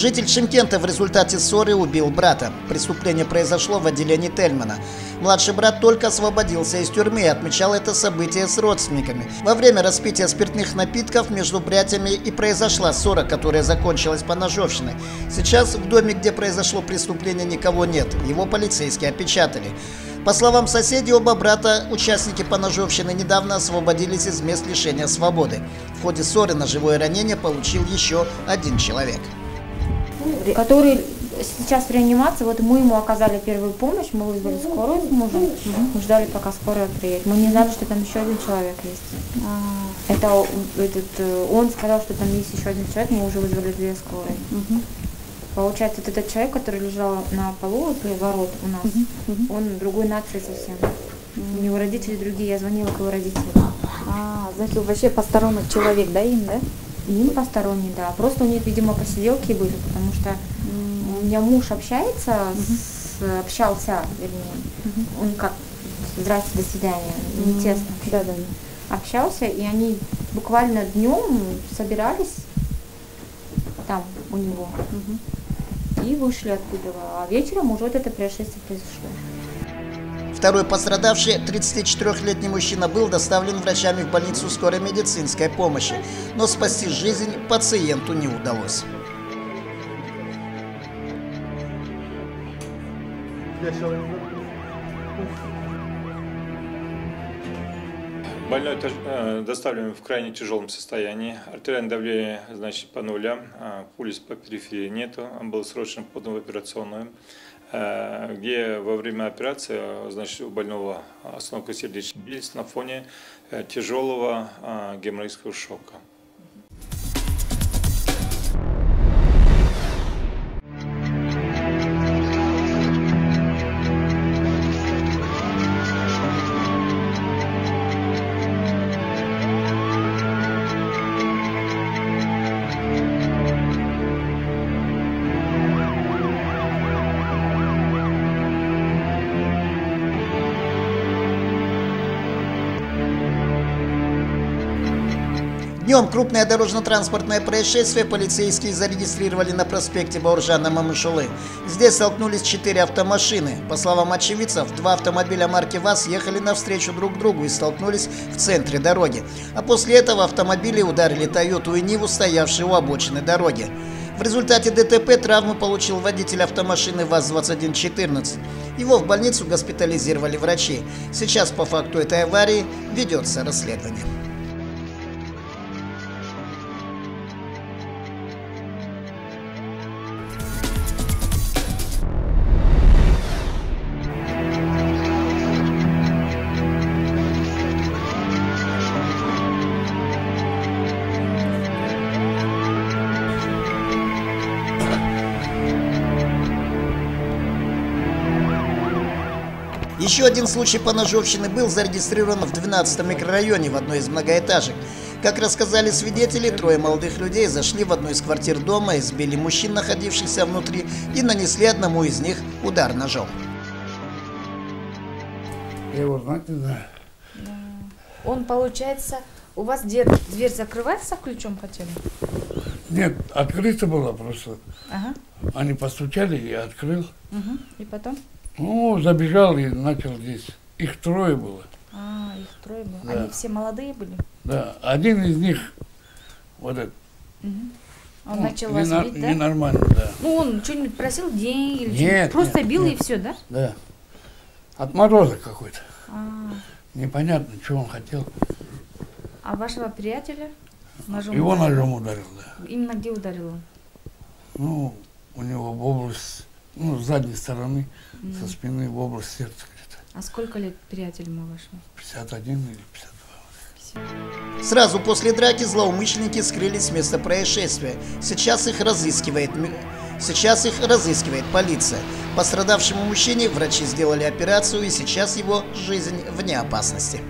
Житель Шимкента в результате ссоры убил брата. Преступление произошло в отделении Тельмана. Младший брат только освободился из тюрьмы и отмечал это событие с родственниками. Во время распития спиртных напитков между братьями и произошла ссора, которая закончилась поножовщиной. Сейчас в доме, где произошло преступление, никого нет. Его полицейские опечатали. По словам соседей, оба брата, участники поножовщины, недавно освободились из мест лишения свободы. В ходе ссоры ножевое ранение получил еще один человек который сейчас в реанимации, вот мы ему оказали первую помощь, мы вызвали скорую с мужем, мы ждали, пока скорая приедет. Мы не знали, что там еще один человек есть. А. Это этот, э, он сказал, что там есть еще один человек, мы уже вызвали две скорые. Получается, вот этот человек, который лежал на полу возле ворот у нас, он другой нации совсем. У него родители другие, я звонила к его родителям. А, значит, вообще посторонний человек, да, им, да? Им посторонний, да. Просто у них, видимо, посиделки были, потому что у меня муж общается, с, общался, вернее, он как здрасте, до свидания, не тесно. Да, да. Общался, и они буквально днем собирались там у него и вышли оттуда. А вечером уже вот это происшествие произошло. Второй пострадавший, 34-летний мужчина, был доставлен врачами в больницу скорой медицинской помощи, но спасти жизнь пациенту не удалось. Больной э, доставлен в крайне тяжелом состоянии. Артериальное давление значит, по нулям, а пульс по периферии нету. Он был срочно подан в операционную. Э, где во время операции значит, у больного остановка сердечной на фоне э, тяжелого э, геморрагического шока. Днем крупное дорожно-транспортное происшествие полицейские зарегистрировали на проспекте Бауржана Мамышулы. Здесь столкнулись четыре автомашины. По словам очевидцев, два автомобиля марки ВАЗ ехали навстречу друг другу и столкнулись в центре дороги. А после этого автомобили ударили Тойоту и Ниву, стоявшие у обочины дороги. В результате ДТП травму получил водитель автомашины ВАЗ-2114. Его в больницу госпитализировали врачи. Сейчас по факту этой аварии ведется расследование. Еще один случай поножовщины был зарегистрирован в 12 микрорайоне в одной из многоэтажек. Как рассказали свидетели, трое молодых людей зашли в одну из квартир дома, избили мужчин, находившихся внутри, и нанесли одному из них удар ножом. Я его знать не знаю. Он, получается, у вас дверь, дверь закрывается ключом хотели? Нет, открыто было просто. Ага. Они постучали, я открыл. Угу. И потом? Ну, забежал и начал здесь. Их трое было. А, их трое было. Да. Они все молодые были? Да, один из них, вот этот, Угу. Он ну, начал вас бить, да? ненормально, да. Ну, он что-нибудь просил деньги или Нет? Просто нет, бил нет. и все, да? Да. Отморозок какой-то. А, Непонятно, что он хотел. а вашего приятеля ножом Его ударил? ножом ударил, да. Именно где ударил он? Ну, у него в область, ну, с задней стороны, М. со спины в область сердца где-то. А сколько лет приятелю вашему? 51 или 52. Сразу после драки злоумышленники скрылись с места происшествия. Сейчас их разыскивает Сейчас их разыскивает полиция. Пострадавшему мужчине врачи сделали операцию, и сейчас его жизнь вне опасности.